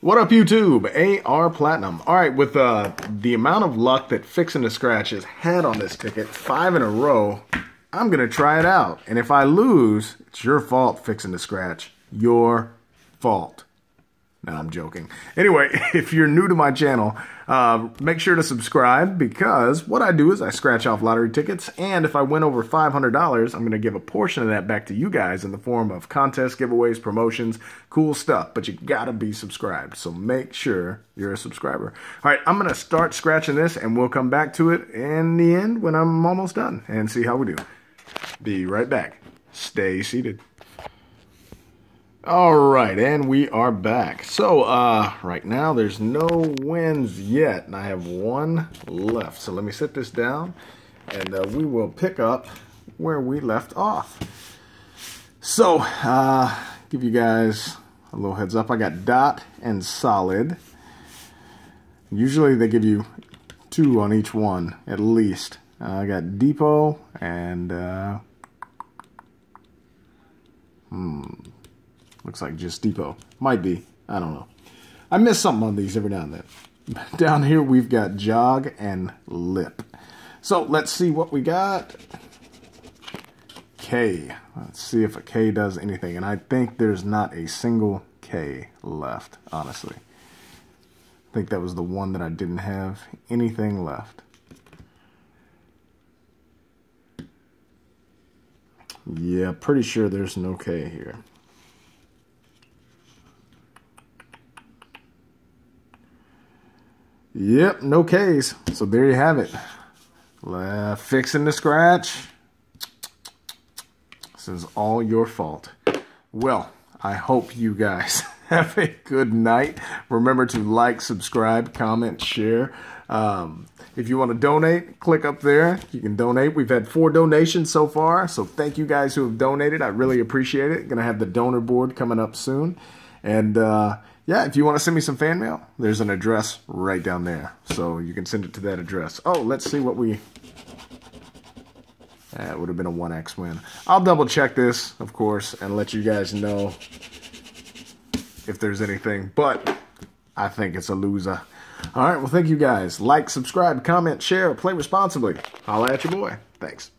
What up, YouTube? AR Platinum. All right, with uh, the amount of luck that Fixing the Scratch has had on this ticket, five in a row, I'm going to try it out. And if I lose, it's your fault, Fixing the Scratch. Your fault. No, I'm joking. Anyway, if you're new to my channel, uh, make sure to subscribe because what I do is I scratch off lottery tickets, and if I win over $500, I'm going to give a portion of that back to you guys in the form of contests, giveaways, promotions, cool stuff. But you gotta be subscribed, so make sure you're a subscriber. All right, I'm going to start scratching this, and we'll come back to it in the end when I'm almost done and see how we do. Be right back. Stay seated. All right, and we are back. So, uh, right now there's no wins yet, and I have one left. So let me set this down, and uh, we will pick up where we left off. So, uh, give you guys a little heads up. I got dot and solid. Usually they give you two on each one, at least. Uh, I got depot and, uh, hmm, Looks like just depot. Might be. I don't know. I miss something on these every now and then. Down here we've got jog and lip. So let's see what we got. K. Let's see if a K does anything. And I think there's not a single K left, honestly. I think that was the one that I didn't have anything left. Yeah, pretty sure there's no K here. Yep, no K's. So there you have it. Uh, fixing the scratch. This is all your fault. Well, I hope you guys have a good night. Remember to like, subscribe, comment, share. Um, if you want to donate, click up there. You can donate. We've had four donations so far, so thank you guys who have donated. I really appreciate it. Going to have the donor board coming up soon. And uh, yeah, if you want to send me some fan mail, there's an address right down there. So you can send it to that address. Oh, let's see what we... That would have been a 1x win. I'll double check this, of course, and let you guys know if there's anything. But I think it's a loser. All right, well, thank you guys. Like, subscribe, comment, share, play responsibly. Holla at your boy. Thanks.